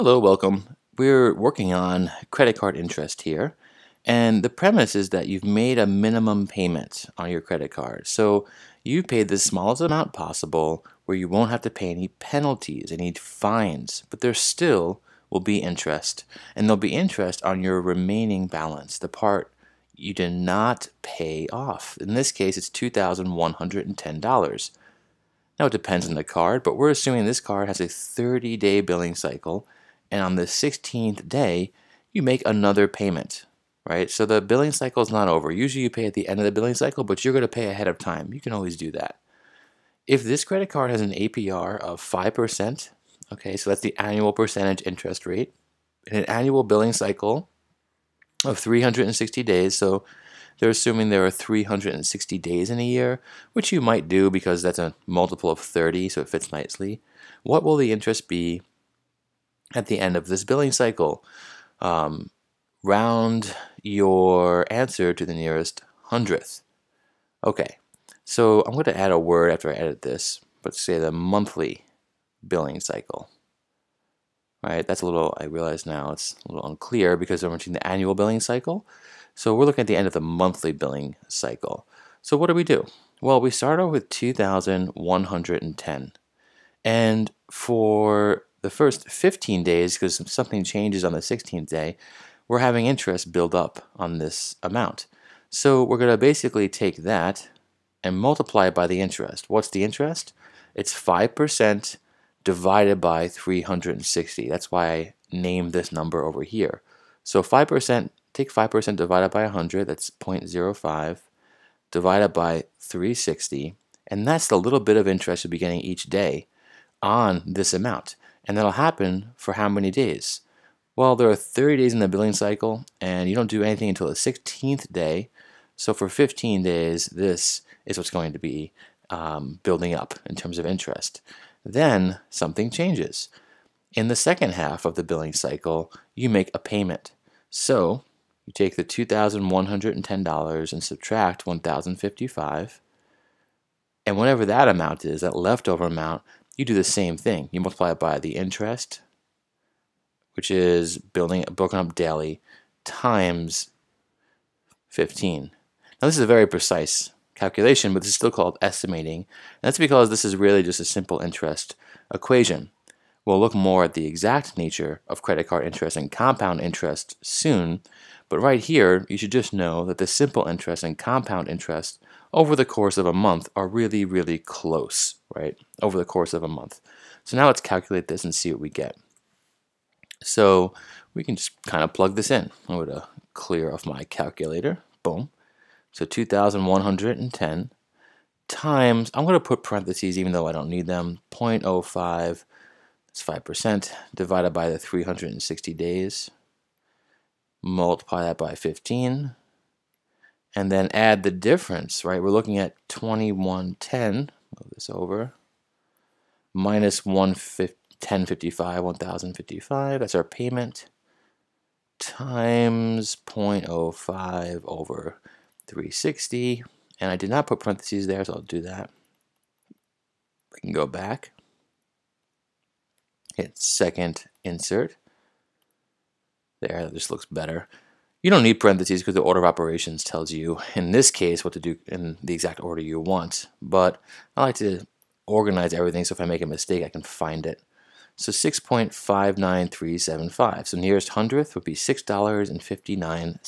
Hello, welcome. We're working on credit card interest here. And the premise is that you've made a minimum payment on your credit card. So you paid the smallest amount possible where you won't have to pay any penalties, any fines, but there still will be interest. And there'll be interest on your remaining balance, the part you did not pay off. In this case, it's $2,110. Now it depends on the card, but we're assuming this card has a 30 day billing cycle and on the 16th day, you make another payment, right? So the billing cycle is not over. Usually you pay at the end of the billing cycle, but you're going to pay ahead of time. You can always do that. If this credit card has an APR of 5%, okay, so that's the annual percentage interest rate, and an annual billing cycle of 360 days, so they're assuming there are 360 days in a year, which you might do because that's a multiple of 30, so it fits nicely. What will the interest be at the end of this billing cycle. Um, round your answer to the nearest hundredth. Okay, so I'm going to add a word after I edit this, but say the monthly billing cycle. All right, that's a little, I realize now it's a little unclear because I'm mentioning the annual billing cycle. So we're looking at the end of the monthly billing cycle. So what do we do? Well, we start off with 2,110. And for the first 15 days, because something changes on the 16th day, we're having interest build up on this amount. So we're going to basically take that and multiply it by the interest. What's the interest? It's 5% divided by 360. That's why I named this number over here. So 5%, take 5% divided by 100, that's 0.05, divided by 360, and that's the little bit of interest you'll be getting each day on this amount. And that'll happen for how many days? Well, there are 30 days in the billing cycle, and you don't do anything until the 16th day. So for 15 days, this is what's going to be um, building up in terms of interest. Then something changes. In the second half of the billing cycle, you make a payment. So you take the $2,110 and subtract 1,055, and whatever that amount is, that leftover amount, you do the same thing. You multiply it by the interest, which is building a broken up daily, times 15. Now this is a very precise calculation, but this is still called estimating. And that's because this is really just a simple interest equation. We'll look more at the exact nature of credit card interest and compound interest soon, but right here, you should just know that the simple interest and compound interest over the course of a month are really, really close, right? Over the course of a month. So now let's calculate this and see what we get. So we can just kind of plug this in. I'm going to clear off my calculator. Boom. So 2,110 times, I'm going to put parentheses even though I don't need them, 0.05, that's 5%, divided by the 360 days. Multiply that by 15 and then add the difference, right? We're looking at 2110, move this over, minus 1055, 1055, that's our payment, times 0.05 over 360, and I did not put parentheses there, so I'll do that. Can go back, hit second insert, there, this looks better. You don't need parentheses because the order of operations tells you, in this case, what to do in the exact order you want. But I like to organize everything so if I make a mistake, I can find it. So 6.59375. So nearest hundredth would be $6.59.